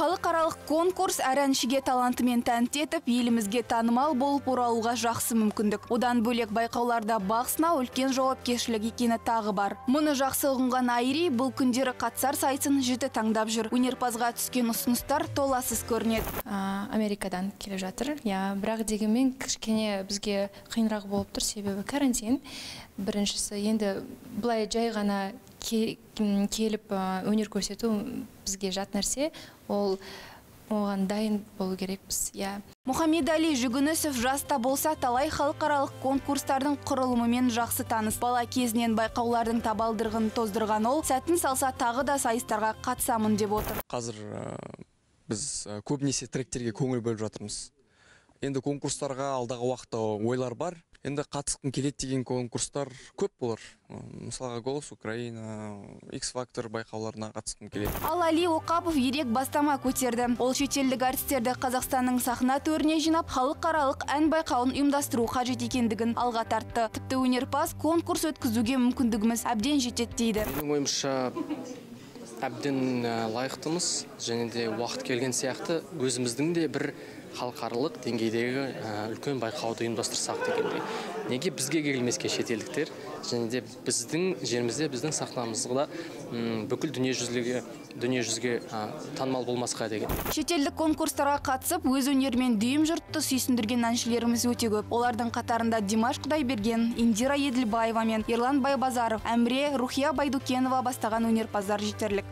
халықаралық конкурс әр әншіге талантымен тәнті етіп елімізге танымал болып оралуға жақсы мүмкіндік. Одан бөлек байқауларда бақ сынау үлкен жауапкершілік екені тағы бар. Мұны жақсы ұғынған айри бұл күндері қатысар сайысын жіті таңдап жүр. Өнерпазға түскен ұсыныстар толассыз көрінеді. Америкадан келіп жатыр. Иә бірақ дегенмен кішкене бізге қиынырақ болып тұр. Себебі карантин. Біріншісі енді былай жай ғана келіп өнер көрсету бізге жат нәрсе. Ол оған дайын болу керекпіз иә. Мұхаммедәли жүгінісов жаста болса талай халықаралық конкурстардың құрылымымен жақсы таныс. Бала кезінен байқаулардың табалдырығын тоздырған ол сәтін салса тағы да сайыстарға қатысамын деп отыр. Қазір ә, біз көбінесе тректерге көңіл бөліп жатырмыз. Енді конкурстарға алдағы уақытта ойлар бар. Енді қатысқым келеді деген конкурстар көп болар. Мысалға голос украина x фактор байқауларына қатысқым келеді. Ал али оқапов ерек бастама көтерді. Ол шетелдік әртістерді қазақстанның сахна төріне жинап халықаралық ән байқауын ұйымдастыру қажет екендігін алға тартты. Тіпті өнерпаз конкурс өткізуге мүмкіндігіміз әбден жетеді дейді. Менің ойымша әбден ә, лайықтымыз және де уақыт келген сияқты өзіміздің де бір халықаралық деңгейдегі ә, үлкен байқауды ұйымдастырсақ дегендей. Неге бізге келмеске шетелдіктер? Және де біздің жерімізде біздің сахнамызда бүкіл дүниежүзіліге дүниежүзге ә, танымал болмасқа деген. Шетелдік конкурстарға қатысып өз өнерімен дүйім жұртты сүйсіндірген әншілеріміз өте көп. Олардың қатарында димаш құдайберген индира еділбаева мен ерлан байбазаров әміре рухия байдукенова бастаған өнерпаздар жетерлік.